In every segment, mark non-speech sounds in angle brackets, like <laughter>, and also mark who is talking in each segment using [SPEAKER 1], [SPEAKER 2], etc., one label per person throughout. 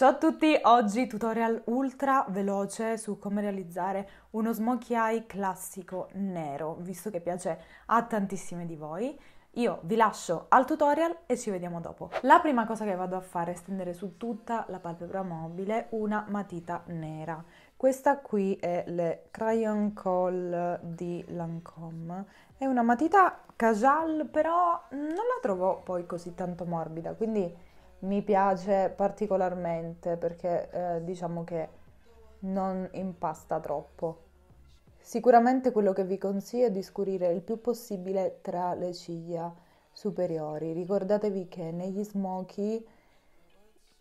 [SPEAKER 1] Ciao a tutti, oggi tutorial ultra veloce su come realizzare uno smokey eye classico nero, visto che piace a tantissime di voi. Io vi lascio al tutorial e ci vediamo dopo. La prima cosa che vado a fare è stendere su tutta la palpebra mobile una matita nera. Questa qui è le Crayon Call di Lancome. È una matita casual, però non la trovo poi così tanto morbida, quindi mi piace particolarmente perché eh, diciamo che non impasta troppo. Sicuramente quello che vi consiglio è di scurire il più possibile tra le ciglia superiori. Ricordatevi che negli smoky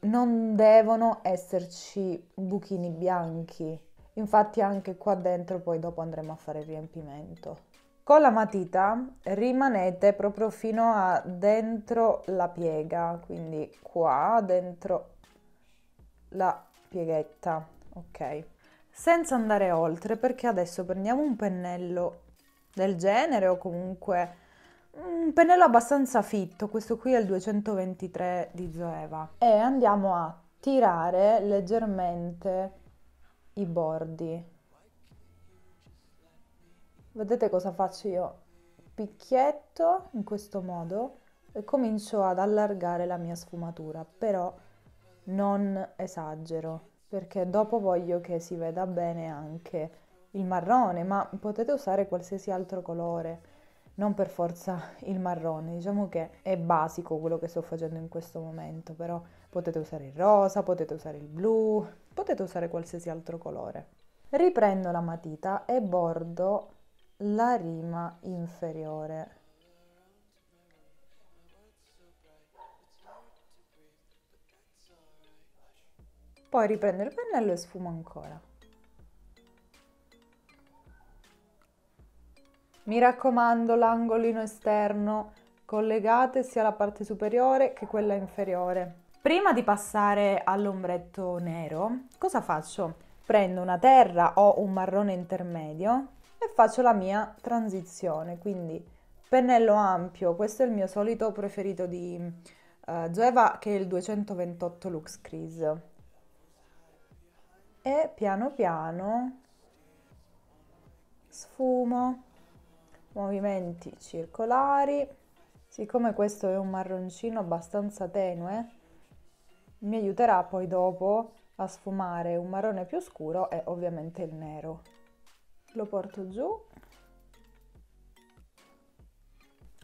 [SPEAKER 1] non devono esserci buchini bianchi. Infatti anche qua dentro poi dopo andremo a fare il riempimento. Con la matita rimanete proprio fino a dentro la piega, quindi qua dentro la pieghetta, ok? Senza andare oltre perché adesso prendiamo un pennello del genere o comunque un pennello abbastanza fitto, questo qui è il 223 di Zoeva. E andiamo a tirare leggermente i bordi Vedete cosa faccio io? Picchietto in questo modo e comincio ad allargare la mia sfumatura, però non esagero, perché dopo voglio che si veda bene anche il marrone, ma potete usare qualsiasi altro colore, non per forza il marrone, diciamo che è basico quello che sto facendo in questo momento, però potete usare il rosa, potete usare il blu, potete usare qualsiasi altro colore. Riprendo la matita e bordo la rima inferiore. Poi riprendo il pennello e sfumo ancora. Mi raccomando, l'angolino esterno collegate sia la parte superiore che quella inferiore. Prima di passare all'ombretto nero, cosa faccio? Prendo una terra o un marrone intermedio e faccio la mia transizione. Quindi pennello ampio, questo è il mio solito preferito di uh, Zoeva che è il 228 Lux Crease. E piano piano sfumo, movimenti circolari. Siccome questo è un marroncino abbastanza tenue, mi aiuterà poi dopo a sfumare un marrone più scuro e ovviamente il nero lo porto giù.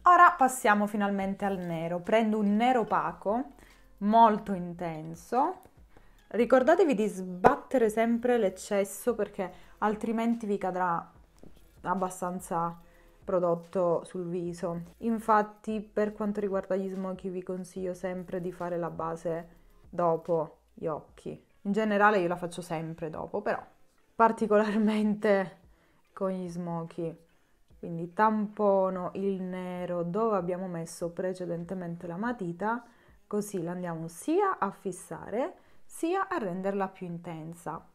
[SPEAKER 1] Ora passiamo finalmente al nero. Prendo un nero opaco, molto intenso. Ricordatevi di sbattere sempre l'eccesso perché altrimenti vi cadrà abbastanza prodotto sul viso. Infatti, per quanto riguarda gli smoky, vi consiglio sempre di fare la base dopo gli occhi. In generale io la faccio sempre dopo, però particolarmente con gli smoky. Quindi tampono il nero dove abbiamo messo precedentemente la matita, così la andiamo sia a fissare sia a renderla più intensa.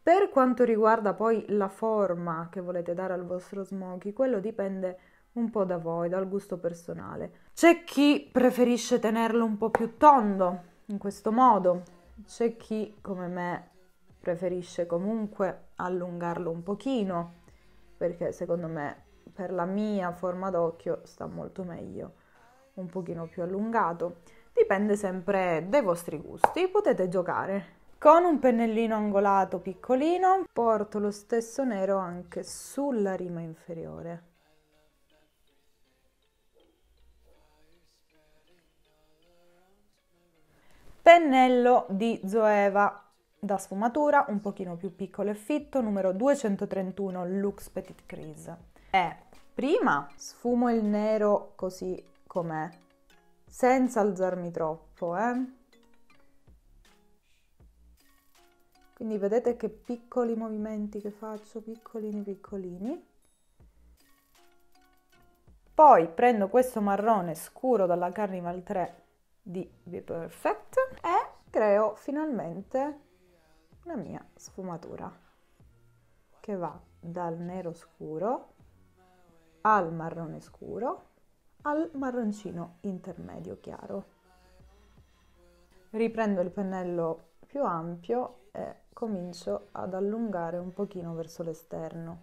[SPEAKER 1] Per quanto riguarda poi la forma che volete dare al vostro smoky, quello dipende un po' da voi, dal gusto personale. C'è chi preferisce tenerlo un po' più tondo, in questo modo. C'è chi, come me, preferisce comunque allungarlo un pochino perché secondo me per la mia forma d'occhio sta molto meglio un pochino più allungato. Dipende sempre dai vostri gusti potete giocare. Con un pennellino angolato piccolino porto lo stesso nero anche sulla rima inferiore. Pennello di Zoeva da sfumatura un pochino più piccolo e fitto, numero 231 Lux Petit Crease. E prima sfumo il nero così com'è, senza alzarmi troppo, eh. Quindi vedete che piccoli movimenti che faccio, piccolini piccolini. Poi prendo questo marrone scuro dalla Carnival 3 di Be Perfect e creo finalmente la mia sfumatura che va dal nero scuro al marrone scuro al marroncino intermedio chiaro. Riprendo il pennello più ampio e comincio ad allungare un pochino verso l'esterno.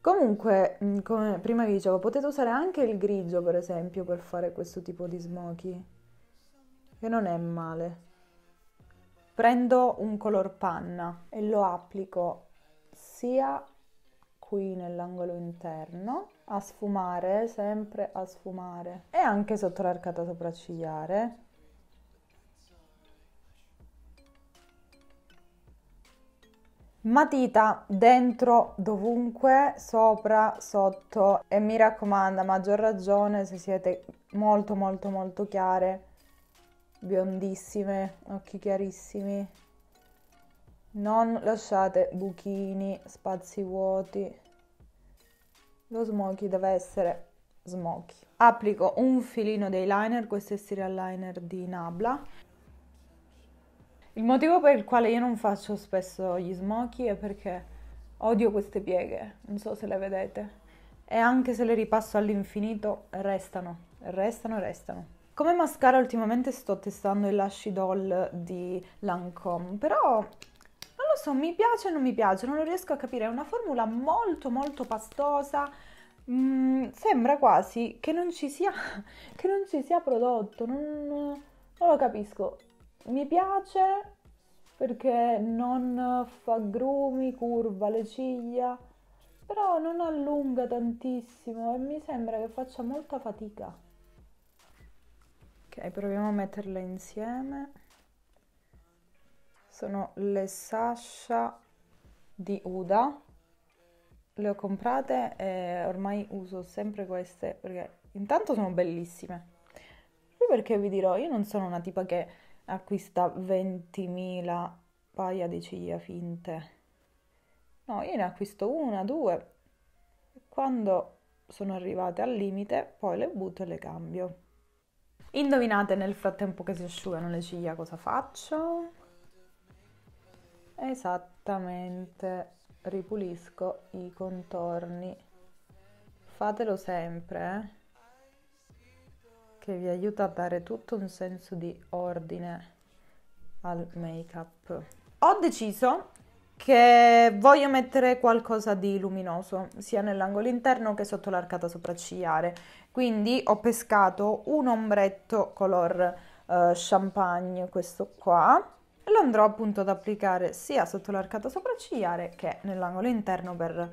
[SPEAKER 1] Comunque, mm, come prima vi dicevo, potete usare anche il grigio, per esempio, per fare questo tipo di smoky, che non è male. Prendo un color panna e lo applico sia qui nell'angolo interno, a sfumare, sempre a sfumare, e anche sotto l'arcata sopraccigliare. Matita dentro, dovunque, sopra, sotto e mi raccomando, a maggior ragione se siete molto molto molto chiare, biondissime, occhi chiarissimi, non lasciate buchini, spazi vuoti. Lo smoky deve essere smoky. Applico un filino di eyeliner, questo è il serial liner di Nabla. Il motivo per il quale io non faccio spesso gli smoky è perché odio queste pieghe, non so se le vedete. E anche se le ripasso all'infinito, restano, restano, restano. Come mascara ultimamente sto testando il Lashy Doll di Lancome, però so, mi piace o non mi piace, non lo riesco a capire, è una formula molto molto pastosa, mm, sembra quasi che non ci sia, <laughs> che non ci sia prodotto, non, non lo capisco. Mi piace perché non fa grumi, curva le ciglia, però non allunga tantissimo e mi sembra che faccia molta fatica. Proviamo a metterle insieme. Sono le Sasha di Uda. Le ho comprate e ormai uso sempre queste perché intanto sono bellissime. Poi perché vi dirò io non sono una tipa che acquista 20.000 paia di ciglia finte. No io ne acquisto una due. Quando sono arrivate al limite poi le butto e le cambio indovinate nel frattempo che si asciugano le ciglia cosa faccio Esattamente, ripulisco i contorni. Fatelo sempre, eh? che vi aiuta a dare tutto un senso di ordine al make-up. Ho deciso che voglio mettere qualcosa di luminoso sia nell'angolo interno che sotto l'arcata sopraccigliare quindi ho pescato un ombretto color uh, champagne questo qua lo andrò appunto ad applicare sia sotto l'arcata sopraccigliare che nell'angolo interno per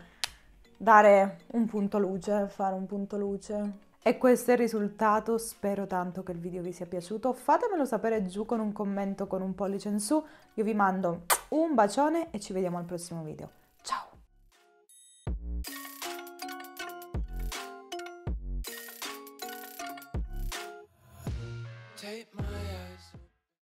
[SPEAKER 1] dare un punto luce, fare un punto luce. E questo è il risultato, spero tanto che il video vi sia piaciuto, fatemelo sapere giù con un commento con un pollice in su, io vi mando un bacione e ci vediamo al prossimo video.